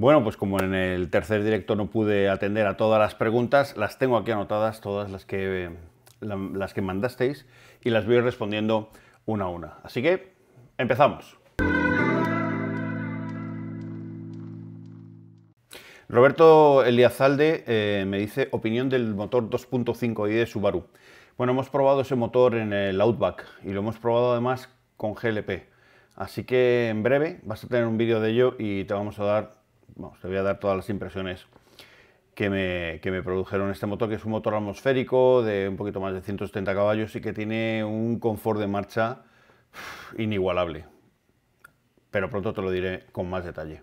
Bueno, pues como en el tercer directo no pude atender a todas las preguntas, las tengo aquí anotadas, todas las que, las que mandasteis, y las voy respondiendo una a una. Así que, empezamos. Roberto Eliazalde eh, me dice opinión del motor 2.5i de Subaru. Bueno, hemos probado ese motor en el Outback y lo hemos probado además con GLP. Así que en breve vas a tener un vídeo de ello y te vamos a dar, vamos, te voy a dar todas las impresiones que me, que me, produjeron este motor, que es un motor atmosférico de un poquito más de 170 caballos y que tiene un confort de marcha inigualable. Pero pronto te lo diré con más detalle.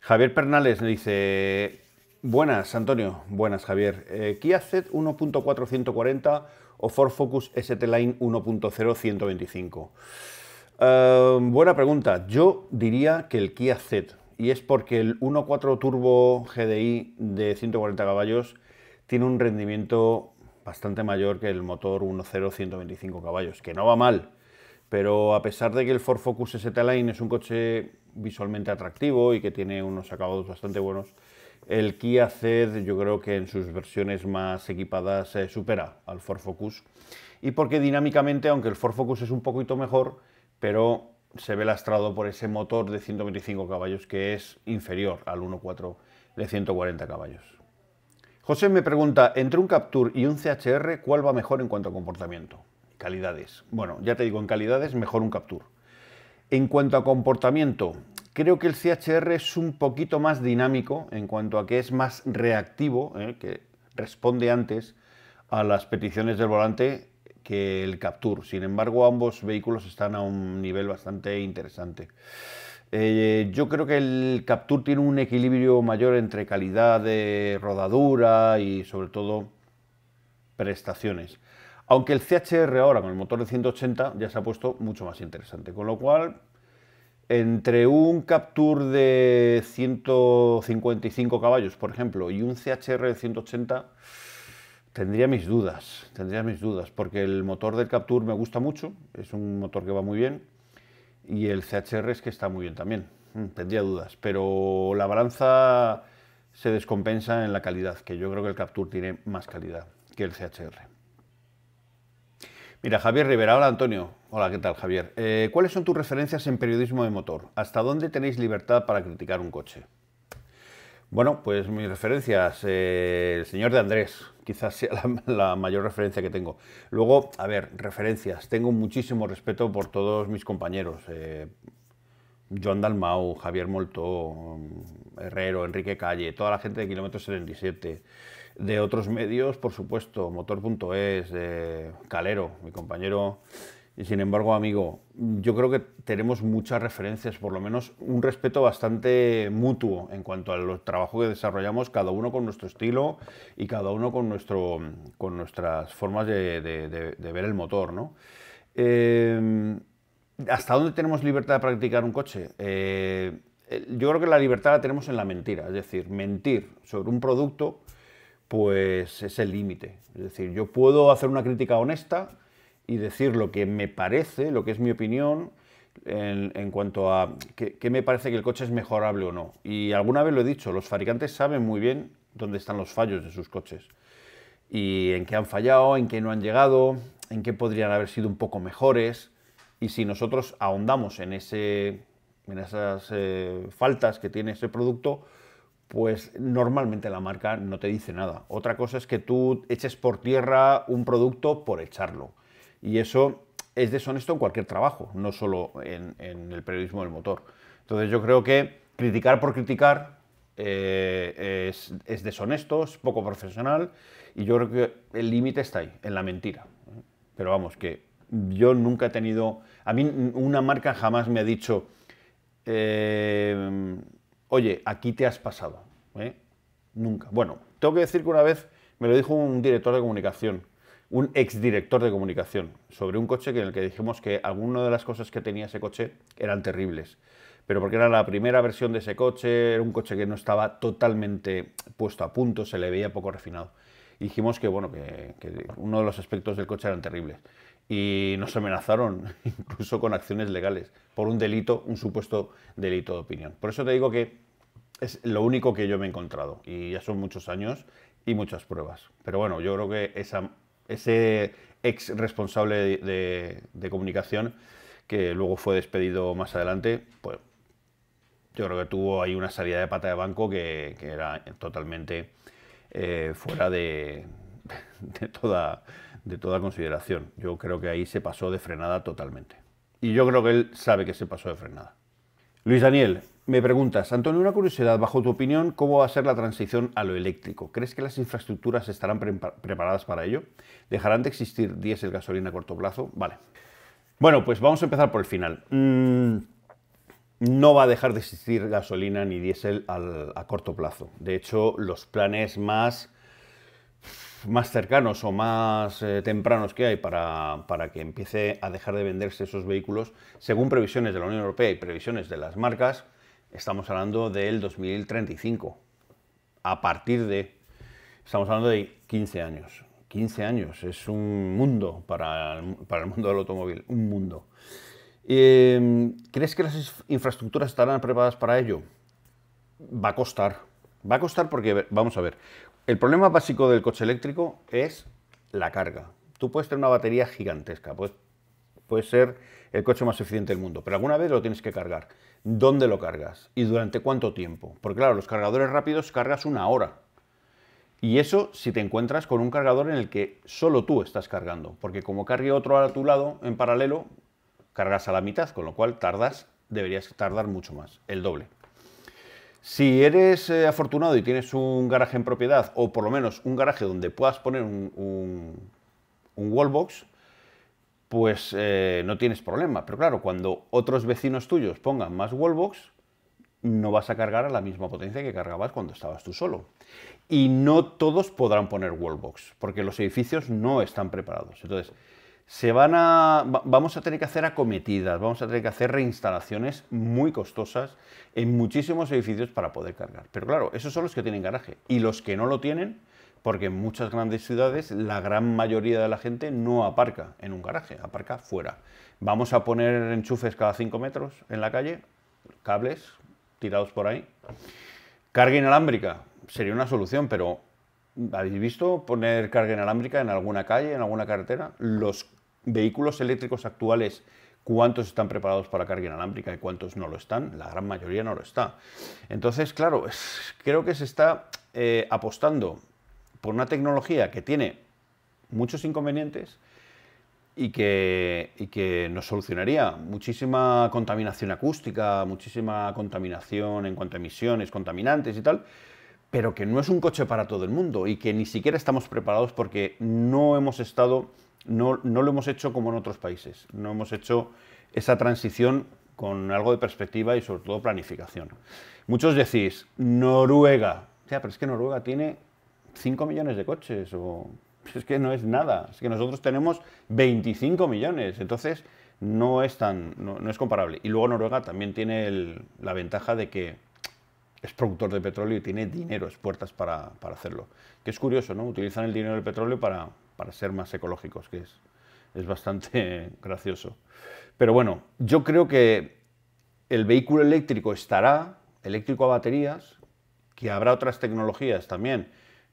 Javier Pernales me dice, buenas Antonio, buenas Javier, eh, Kia Z 1.4 140 o Ford Focus ST Line 1.0 125. Eh, buena pregunta. Yo diría que el Kia Z, y es porque el 1.4 Turbo GDI de 140 caballos tiene un rendimiento bastante mayor que el motor 1.0 125 caballos, que no va mal, pero a pesar de que el Ford Focus ST Line es un coche visualmente atractivo y que tiene unos acabados bastante buenos, el Kia Ceed yo creo que en sus versiones más equipadas se supera al Ford Focus. Y porque dinámicamente, aunque el Ford Focus es un poquito mejor, pero se ve lastrado por ese motor de 125 caballos que es inferior al 1.4 de 140 caballos. José me pregunta, entre un Captur y un CHR, ¿cuál va mejor en cuanto a comportamiento? Calidades. Bueno, ya te digo, en calidades mejor un Captur. En cuanto a comportamiento, creo que el CHR es un poquito más dinámico en cuanto a que es más reactivo, ¿eh? que responde antes a las peticiones del volante que el Captur. Sin embargo, ambos vehículos están a un nivel bastante interesante. Eh, yo creo que el Captur tiene un equilibrio mayor entre calidad de rodadura y sobre todo prestaciones. Aunque el CHR ahora con el motor de 180 ya se ha puesto mucho más interesante. Con lo cual, entre un Captur de 155 caballos, por ejemplo, y un CHR de 180 Tendría mis dudas, tendría mis dudas, porque el motor del Captur me gusta mucho, es un motor que va muy bien, y el CHR es que está muy bien también, mm, tendría dudas, pero la balanza se descompensa en la calidad, que yo creo que el Captur tiene más calidad que el CHR. Mira, Javier Rivera, hola Antonio. Hola, ¿qué tal Javier? Eh, ¿Cuáles son tus referencias en periodismo de motor? ¿Hasta dónde tenéis libertad para criticar un coche? Bueno, pues mis referencias, eh, el señor de Andrés, quizás sea la, mayor referencia que tengo. Luego, a ver, referencias. Tengo muchísimo respeto por todos mis compañeros. Eh, Joan Dalmau, Javier Molto, Herrero, Enrique Calle, toda la gente de Kilómetro 77. De otros medios, por supuesto, Motor.es, Calero, mi compañero y sin embargo, amigo, yo creo que tenemos muchas referencias, por lo menos un respeto bastante mutuo en cuanto al trabajo que desarrollamos, cada uno con nuestro estilo y cada uno con, nuestro, con nuestras formas de, ver el motor. ¿no? Eh, ¿Hasta dónde tenemos libertad de practicar un coche? Eh, yo creo que la libertad la tenemos en la mentira, es decir, mentir sobre un producto pues es el límite. Es decir, yo puedo hacer una crítica honesta, y decir lo que me parece, lo que es mi opinión, en, cuanto a qué me parece que el coche es mejorable o no. Y alguna vez lo he dicho, los fabricantes saben muy bien dónde están los fallos de sus coches y en qué han fallado, en qué no han llegado, en qué podrían haber sido un poco mejores. Y si nosotros ahondamos en, ese, en esas eh, faltas que tiene ese producto, pues normalmente la marca no te dice nada. Otra cosa es que tú eches por tierra un producto por echarlo. Y eso es deshonesto en cualquier trabajo, no solo en, el periodismo del motor. Entonces yo creo que criticar por criticar eh, es, deshonesto, es poco profesional y yo creo que el límite está ahí, en la mentira. Pero vamos, que yo nunca he tenido... A mí una marca jamás me ha dicho, eh, oye, aquí te has pasado. ¿eh? Nunca. Bueno, tengo que decir que una vez me lo dijo un director de comunicación un exdirector de comunicación sobre un coche en el que dijimos que algunas de las cosas que tenía ese coche eran terribles. Pero porque era la primera versión de ese coche, era un coche que no estaba totalmente puesto a punto, se le veía poco refinado. Dijimos que, bueno, que, uno de los aspectos del coche eran terribles. Y nos amenazaron incluso con acciones legales por un delito, un supuesto delito de opinión. Por eso te digo que Es lo único que yo me he encontrado. Y ya son muchos años y muchas pruebas. Pero bueno, yo creo que esa, ese ex responsable de, comunicación, que luego fue despedido más adelante, pues yo creo que tuvo ahí una salida de pata de banco que, era totalmente eh, fuera de, toda consideración. Yo creo que ahí se pasó de frenada totalmente. Y yo creo que él sabe que se pasó de frenada. Luis Daniel, me preguntas, Antonio, una curiosidad, bajo tu opinión, ¿cómo va a ser la transición a lo eléctrico? ¿Crees que las infraestructuras estarán preparadas para ello? ¿Dejarán de existir diésel gasolina a corto plazo? Vale. Bueno, pues vamos a empezar por el final. Mm, no va a dejar de existir gasolina ni diésel a corto plazo. De hecho, los planes más más cercanos o más eh, tempranos que hay para, que empiece a dejar de venderse esos vehículos, según previsiones de la Unión Europea y previsiones de las marcas, estamos hablando del 2035. A partir de, estamos hablando de 15 años. 15 años es un mundo para el, mundo del automóvil, un mundo. Em, ¿Crees que las infraestructuras estarán preparadas para ello? Va a costar. Va a costar porque, vamos a ver, el problema básico del coche eléctrico es la carga. Tú puedes tener una batería gigantesca, puede ser el coche más eficiente del mundo, pero alguna vez lo tienes que cargar. ¿Dónde lo cargas? ¿Y durante cuánto tiempo? Porque claro, los cargadores rápidos cargas una hora. Y eso si te encuentras con un cargador en el que solo tú estás cargando, porque como cargue otro a tu lado en paralelo, cargas a la mitad, con lo cual tardas, deberías tardar mucho más, el doble. Si eres eh, afortunado y tienes un garaje en propiedad, o por lo menos un garaje donde puedas poner un, wallbox, pues eh, no tienes problema. Pero claro, cuando otros vecinos tuyos pongan más wallbox, no vas a cargar a la misma potencia que cargabas cuando estabas tú solo. Y no todos podrán poner wallbox, porque los edificios no están preparados. Entonces, se van a, vamos a tener que hacer acometidas, vamos a tener que hacer reinstalaciones muy costosas en muchísimos edificios para poder cargar. Pero claro, esos son los que tienen garaje. Y los que no lo tienen, porque en muchas grandes ciudades la gran mayoría de la gente no aparca en un garaje, aparca fuera. Vamos a poner enchufes cada 5 metros en la calle, cables tirados por ahí. Carga inalámbrica sería una solución, pero ¿habéis visto poner carga inalámbrica en alguna calle, en alguna carretera? Los vehículos eléctricos actuales cuántos están preparados para carga inalámbrica y cuántos no lo están, la gran mayoría no lo está. Entonces, claro, creo que se está eh, apostando por una tecnología que tiene muchos inconvenientes y que, que nos solucionaría muchísima contaminación acústica, muchísima contaminación en cuanto a emisiones contaminantes y tal, pero que no es un coche para todo el mundo y que ni siquiera estamos preparados porque no hemos estado no, lo hemos hecho como en otros países. No hemos hecho esa transición con algo de perspectiva y sobre todo planificación. Muchos decís, Noruega. Ya, pero es que Noruega tiene 5 millones de coches o es que no es nada. Es que nosotros tenemos 25 millones. Entonces, no es tan no, es comparable. Y luego Noruega también tiene la ventaja de que es productor de petróleo y tiene dinero, es puertas para, para hacerlo. Que es curioso, ¿no? Utilizan el dinero del petróleo para, para ser más ecológicos, que es, es bastante gracioso. Pero bueno, yo creo que el vehículo eléctrico estará, eléctrico a baterías, que habrá otras tecnologías también,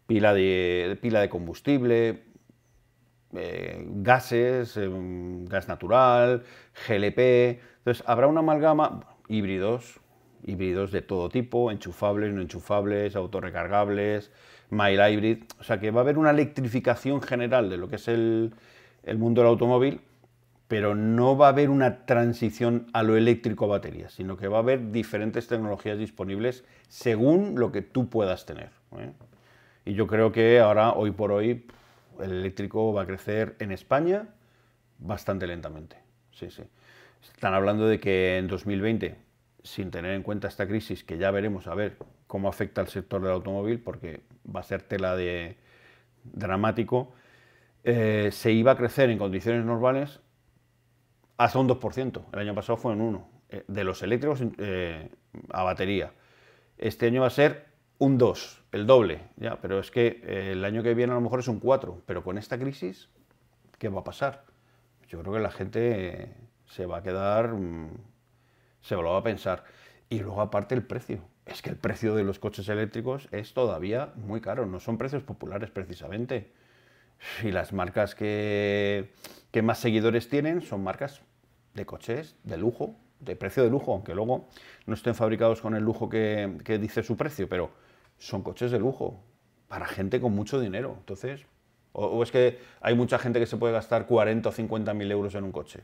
pila de, pila de combustible, eh, gases, em, gas natural, GLP. Entonces, habrá una amalgama, híbridos, híbridos de todo tipo, enchufables, no enchufables, autorrecargables, mild hybrid. O sea que va a haber una electrificación general de lo que es el, mundo del automóvil, pero no va a haber una transición a lo eléctrico a baterías, sino que va a haber diferentes tecnologías disponibles según lo que tú puedas tener. ¿eh? Y yo creo que ahora, hoy por hoy, el eléctrico va a crecer en España bastante lentamente. Sí, sí. Están hablando de que en 2020, sin tener en cuenta esta crisis, que ya veremos a ver cómo afecta al sector del automóvil, porque va a ser tela de dramático, eh, se iba a crecer en condiciones normales hasta un 2%. El año pasado fue en 1%, eh, de los eléctricos eh, a batería. Este año va a ser un 2, el doble, ya, pero es que el año que viene a lo mejor es un 4, pero con esta crisis, ¿qué va a pasar? Yo creo que la gente se va a quedar, mm, se va a pensar. Y luego aparte el precio es que el precio de los coches eléctricos es todavía muy caro, no son precios populares precisamente. Y las marcas que, más seguidores tienen son marcas de coches de lujo, de precio de lujo, aunque luego no estén fabricados con el lujo que, dice su precio, pero son coches de lujo para gente con mucho dinero. Entonces, o, es que hay mucha gente que se puede gastar 40 o 50 mil euros en un coche.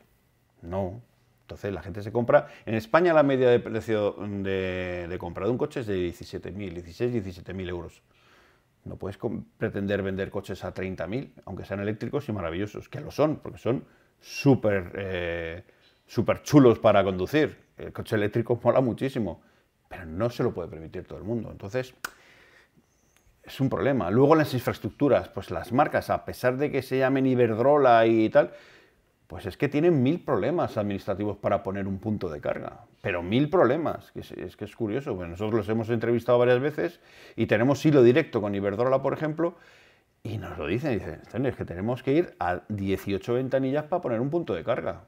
No. Entonces la gente se compra. En España la media de precio de, compra de un coche es de 17.000, 16, 17.000 euros. No puedes pretender vender coches a 30.000, aunque sean eléctricos y maravillosos, que lo son, porque son súper eh, chulos para conducir. El coche eléctrico mola muchísimo, pero no se lo puede permitir todo el mundo. Entonces, es un problema. Luego las infraestructuras, pues las marcas, a pesar de que se llamen Iberdrola y tal, pues es que tienen mil problemas administrativos para poner un punto de carga. Pero mil problemas. es, que es curioso. nosotros los hemos entrevistado varias veces y tenemos hilo directo con Iberdrola, por ejemplo, y nos lo dicen. Dicen, es que tenemos que ir a 18 ventanillas para poner un punto de carga.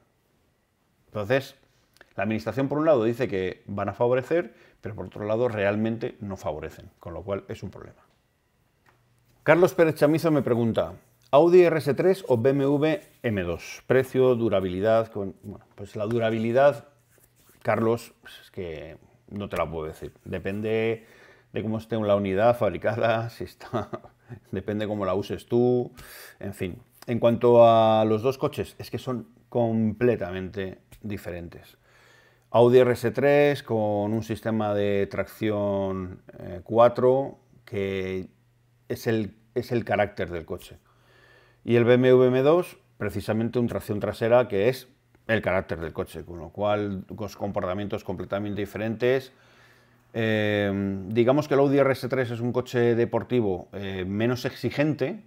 Entonces, la administración, por un lado, dice que van a favorecer, pero por otro lado, realmente no favorecen. Con lo cual, es un problema. Carlos Pérez Chamizo me pregunta, Audi RS3 o BMW M2. Precio, durabilidad. Bueno, pues la durabilidad, Carlos, pues es que no te la puedo decir. Depende de cómo esté la unidad fabricada, si está, depende cómo la uses tú, en fin. En cuanto a los dos coches, es que son completamente diferentes. Audi RS3 con un sistema de tracción 4 eh, que es el, es el carácter del coche. Y el BMW M2, precisamente un tracción trasera que es el carácter del coche, con lo cual con comportamientos completamente diferentes. Eh, digamos que el Audi RS3 es un coche deportivo eh, menos exigente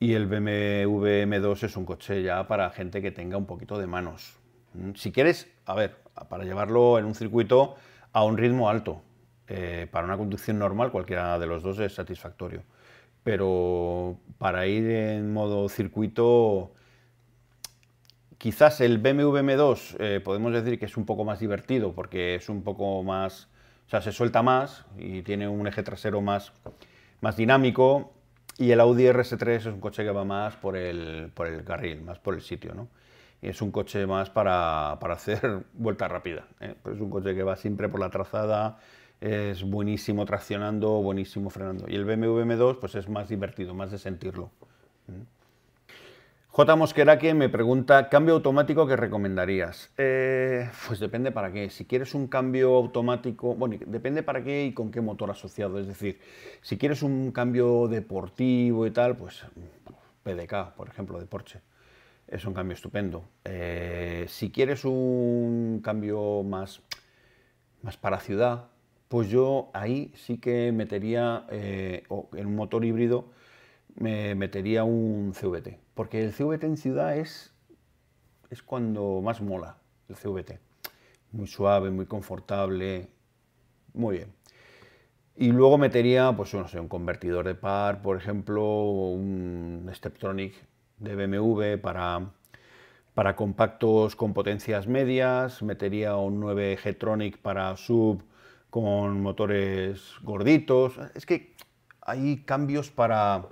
y el BMW M2 es un coche ya para gente que tenga un poquito de manos. Mm, si quieres, a ver, para llevarlo en un circuito a un ritmo alto, eh, para una conducción normal cualquiera de los dos es satisfactorio pero para ir en modo circuito, quizás el BMW M2 eh, podemos decir que es un poco más divertido porque es un poco más, o sea, se suelta más y tiene un eje trasero más, más dinámico y el Audi RS3 es un coche que va más por el, por el carril, más por el sitio, ¿no? Es un coche más para, para hacer vuelta rápida, ¿eh? es un coche que va siempre por la trazada, es buenísimo traccionando, buenísimo frenando. Y el BMW M2 pues es más divertido, más de sentirlo. Mm. J. Mosqueraque me pregunta, ¿cambio automático que recomendarías? Eh, pues depende para qué. Si quieres un cambio automático, bueno, depende para qué y con qué motor asociado. Es decir, si quieres un cambio deportivo y tal, pues PDK, por ejemplo, de Porsche. Es un cambio estupendo. Eh, si quieres un cambio más, más para ciudad, pues yo ahí sí que metería, eh, en un motor híbrido, me metería un CVT, porque el CVT en ciudad es, es cuando más mola, el CVT. Muy suave, muy confortable, muy bien. Y luego metería, pues no sé, un convertidor de par, por ejemplo, un Steptronic de BMW para, para compactos con potencias medias, metería un 9 G-Tronic para sub con motores gorditos. Es que hay cambios para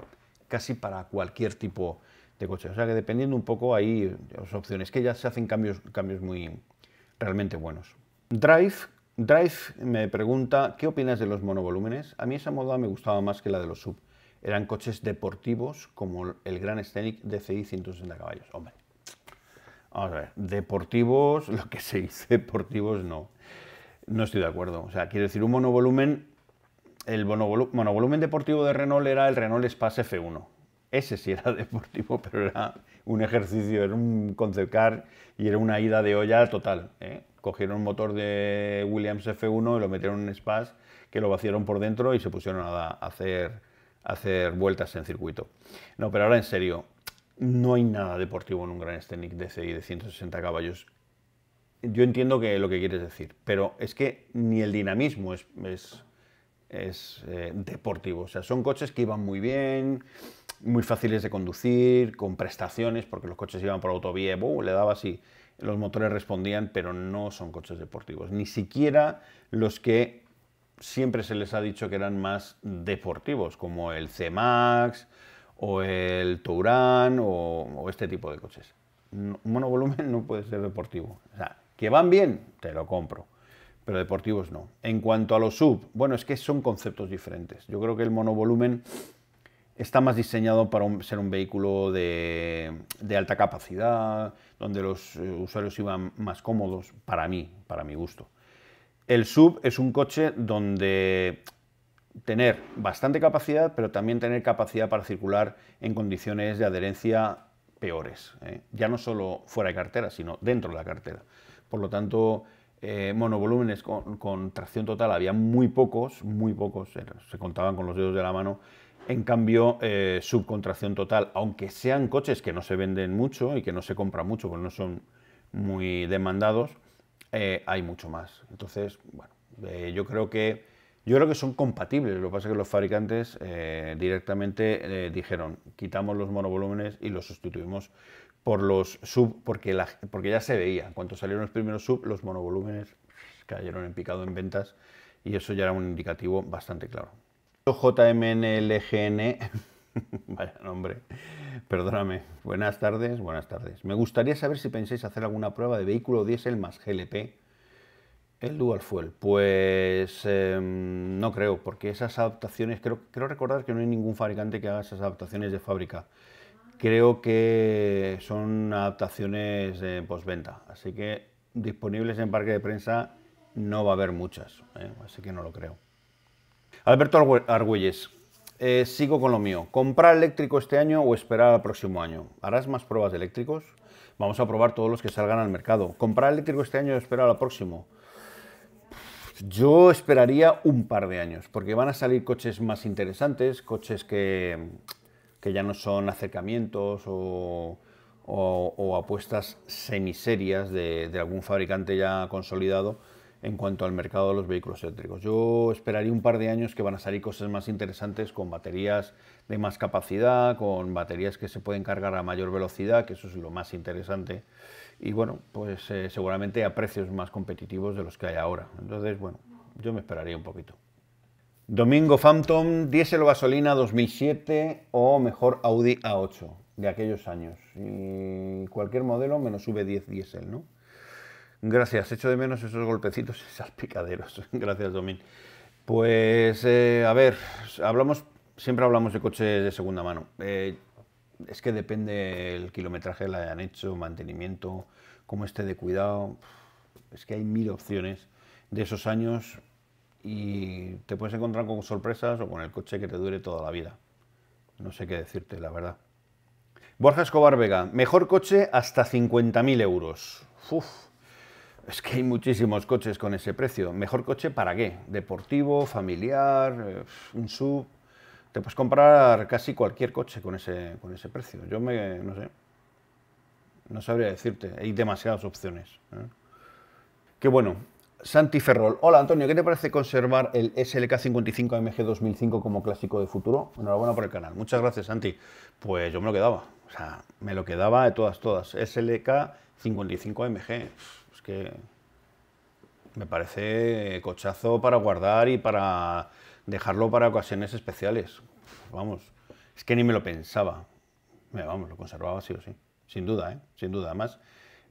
casi para cualquier tipo de coche. O sea que dependiendo un poco hay opciones, que ya se hacen cambios, cambios muy realmente buenos. Drive, Drive me pregunta, ¿qué opinas de los monovolúmenes? A mí esa moda me gustaba más que la de los sub. Eran coches deportivos como el Gran Scenic DCI 160 caballos. Hombre, vamos a ver, deportivos, lo que se dice deportivos no. No estoy de acuerdo. O sea, quiero decir, un monovolumen, el monovolumen deportivo de Renault era el Renault Space F1. Ese sí era deportivo, pero era un ejercicio, era un concept car y era una ida de olla total. ¿eh? Cogieron un motor de Williams F1 y lo metieron en un que lo vaciaron por dentro y se pusieron a hacer, a hacer vueltas en circuito. No, pero ahora en serio, no hay nada deportivo en un Gran Scenic DCI de 160 caballos yo entiendo que lo que quieres decir, pero es que ni el dinamismo es, es, eh, deportivo. O sea, son coches que iban muy bien, muy fáciles de conducir, con prestaciones, porque los coches iban por autovía, le daba así, los motores respondían, pero no son coches deportivos. Ni siquiera los que siempre se les ha dicho que eran más deportivos, como el C-Max o el Touran o, este tipo de coches. Un monovolumen no puede ser deportivo. O sea, que van bien, te lo compro, pero deportivos no. En cuanto a los sub, bueno, es que son conceptos diferentes. Yo creo que el monovolumen está más diseñado para ser un vehículo de, alta capacidad, donde los eh, usuarios iban más cómodos, para mí, para mi gusto. El sub es un coche donde tener bastante capacidad, pero también tener capacidad para circular en condiciones de adherencia peores. ¿eh? Ya no solo fuera de cartera, sino dentro de la cartera. Por lo tanto, eh, monovolúmenes con, tracción total había muy pocos, muy pocos, se contaban con los dedos de la mano, en cambio, eh, subcontracción total, aunque sean coches que no se venden mucho y que no se compran mucho porque no son muy demandados, eh, hay mucho más. Entonces, bueno, eh, yo creo que yo creo que son compatibles. Lo que pasa es que los fabricantes directamente dijeron quitamos los monovolúmenes y los sustituimos por los sub, porque, porque ya se veía. Cuando salieron los primeros sub, los monovolúmenes cayeron en picado en ventas y eso ya era un indicativo bastante claro. JMNLGN, vaya nombre, perdóname. Buenas tardes, buenas tardes. Me gustaría saber si pensáis hacer alguna prueba de vehículo diésel más GLP, el Dual Fuel. Pues em, no creo, porque esas adaptaciones, creo, creo recordar que no hay ningún fabricante que haga esas adaptaciones de fábrica. Creo que son adaptaciones de postventa, así que disponibles en parque de prensa no va a haber muchas, ¿eh? así que no lo creo. Alberto Argüelles, eh, sigo con lo mío. ¿Comprar eléctrico este año o esperar al próximo año? ¿Harás más pruebas de eléctricos? Vamos a probar todos los que salgan al mercado. ¿Comprar eléctrico este año o esperar al próximo? Yo esperaría un par de años, porque van a salir coches más interesantes, coches que, que ya no son acercamientos o, apuestas semiserias de, de algún fabricante ya consolidado en cuanto al mercado de los vehículos eléctricos. Yo esperaría un par de años que van a salir cosas más interesantes con baterías de más capacidad, con baterías que se pueden cargar a mayor velocidad, que eso es lo más interesante. Y bueno, pues eh, seguramente a precios más competitivos de los que hay ahora. Entonces, bueno, yo me esperaría un poquito. Domingo Phantom, diésel o gasolina 2007 o mejor Audi A8 de aquellos años. Y cualquier modelo menos V10 diésel, ¿no? Gracias, echo de menos esos golpecitos salpicaderos. Gracias, Domín. Pues, eh, a ver, hablamos, siempre hablamos de coches de segunda mano. Eh, es que depende el kilometraje que hayan hecho, mantenimiento, cómo esté de cuidado. Es que hay mil opciones de esos años y te puedes encontrar con sorpresas o con el coche que te dure toda la vida. No sé qué decirte, la verdad. Borja Escobar Vega, mejor coche hasta 50.000 euros. Uf, es que hay muchísimos coches con ese precio. ¿Mejor coche para qué? ¿Deportivo, familiar, eh, un sub? Te puedes comprar casi cualquier coche con ese, con ese precio. Yo me, no sé, no sabría decirte. Hay demasiadas opciones. ¿eh? Qué bueno. Santi Ferrol. Hola Antonio, ¿qué te parece conservar el SLK 55 AMG 2005 como clásico de futuro? Enhorabuena por el canal. Muchas gracias, Santi. Pues yo me lo quedaba. O sea, me lo quedaba de todas, todas. SLK 55 AMG que me parece cochazo para guardar y para dejarlo para ocasiones especiales. Vamos, es que ni me lo pensaba. Vamos, lo conservaba sí o sí. Sin duda, ¿eh? Sin duda. Además,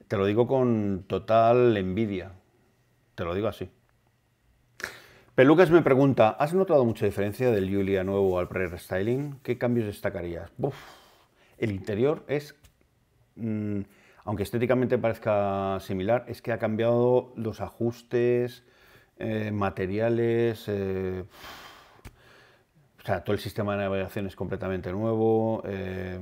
te lo digo con total envidia. Te lo digo así. Pelucas me pregunta, ¿has notado mucha diferencia del Julia nuevo al pre-restyling? ¿Qué cambios destacarías? el interior es... Mm, aunque estéticamente parezca similar, es que ha cambiado los ajustes, eh, materiales, eh, o sea, todo el sistema de navegación es completamente nuevo, eh,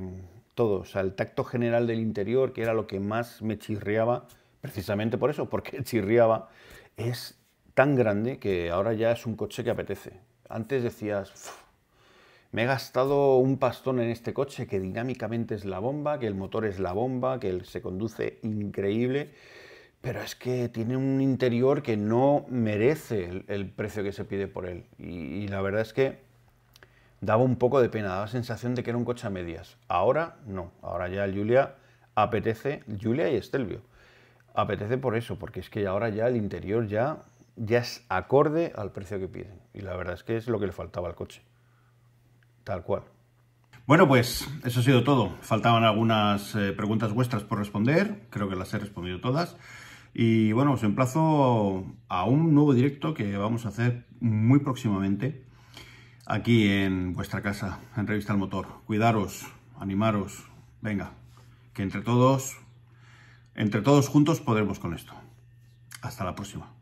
todo, o sea, el tacto general del interior, que era lo que más me chirriaba, precisamente por eso, porque chirriaba, es tan grande que ahora ya es un coche que apetece. Antes decías, me he gastado un pastón en este coche que dinámicamente es la bomba, que el motor es la bomba, que se conduce increíble, pero es que tiene un interior que no merece el, precio que se pide por él. Y, la verdad es que daba un poco de pena, daba sensación de que era un coche a medias. Ahora no, ahora ya Julia apetece, Julia y Estelvio, apetece por eso, porque es que ahora ya el interior ya ya es acorde al precio que piden. Y la verdad es que es lo que le faltaba al coche. Tal cual. Bueno, pues eso ha sido todo. Faltaban algunas eh, preguntas vuestras por responder. Creo que las he respondido todas. Y bueno, os emplazo a un nuevo directo que vamos a hacer muy próximamente aquí en vuestra casa, en Revista El Motor. Cuidaros, animaros, venga, que entre todos, entre todos juntos podremos con esto. Hasta la próxima.